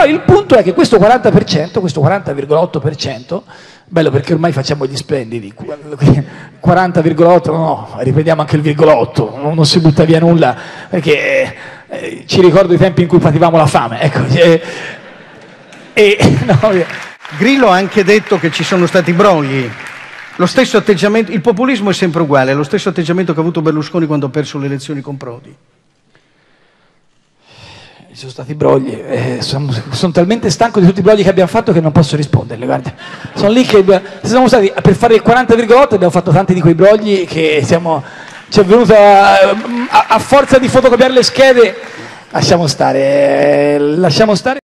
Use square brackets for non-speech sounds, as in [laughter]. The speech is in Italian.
Però il punto è che questo 40%, questo 40,8%, bello perché ormai facciamo gli splendidi, 40,8, no, riprendiamo anche il virgolotto, non, non si butta via nulla, perché eh, ci ricordo i tempi in cui pativamo la fame, ecco. Eh, e, [laughs] no, Grillo ha anche detto che ci sono stati brogli. Lo stesso atteggiamento, il populismo è sempre uguale, è lo stesso atteggiamento che ha avuto Berlusconi quando ha perso le elezioni con Prodi. Ci sono stati brogli, eh, sono, sono, talmente stanco di tutti i brogli che abbiamo fatto che non posso risponderle, guarda. Sono lì che siamo stati, per fare il 40,8 abbiamo fatto tanti di quei brogli che siamo, ci è venuto a, a, a forza di fotocopiare le schede, lasciamo stare, eh, lasciamo stare.